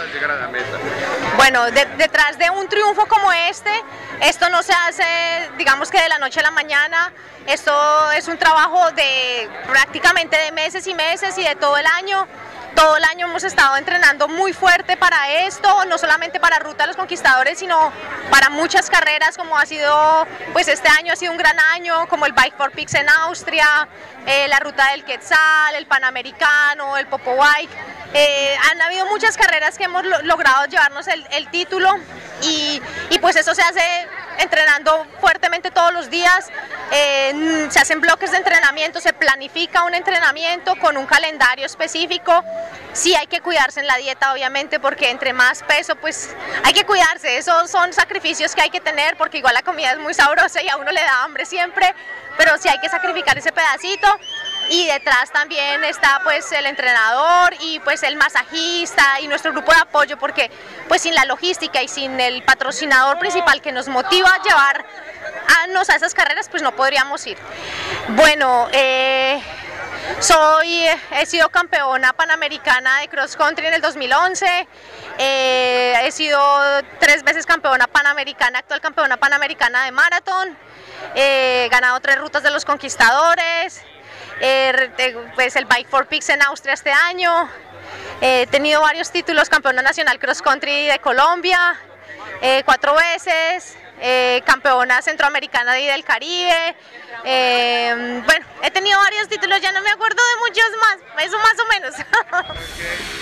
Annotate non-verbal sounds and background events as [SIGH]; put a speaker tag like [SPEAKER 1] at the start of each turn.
[SPEAKER 1] a?
[SPEAKER 2] Bueno, detrás de un triunfo como este, esto no se hace, digamos que de la noche a la mañana, esto es un trabajo de prácticamente de meses y meses y de todo el año. Todo el año hemos estado entrenando muy fuerte para esto, no solamente para Ruta de los Conquistadores, sino para muchas carreras, como ha sido, pues este año ha sido un gran año, como el Bike for Peaks en Austria, eh, la Ruta del Quetzal, el Panamericano, el Popo Bike. Eh, han habido muchas carreras que hemos logrado llevarnos el, título y, y pues eso se hace entrenando fuertemente todos los días, eh, se hacen bloques de entrenamiento, se planifica un entrenamiento con un calendario específico, sí hay que cuidarse en la dieta obviamente porque entre más peso pues hay que cuidarse, esos son sacrificios que hay que tener porque igual la comida es muy sabrosa y a uno le da hambre siempre, pero sí hay que sacrificar ese pedacito y detrás también está pues el entrenador y pues el masajista y nuestro grupo de apoyo porque pues sin la logística y sin el patrocinador principal que nos motiva a llevar a, esas carreras pues no podríamos ir. Bueno, eh, soy, he sido campeona panamericana de cross country en el 2011, eh, he sido tres veces campeona panamericana, actual campeona panamericana de maratón, he ganado tres rutas de los conquistadores, eh, pues el Bike for Peaks en Austria este año. He tenido varios títulos, campeona nacional cross country de Colombia, eh, cuatro veces, eh, campeona centroamericana y del Caribe. bueno, he tenido varios títulos, ya no me acuerdo de muchos más, eso más o menos. [LAUGHS]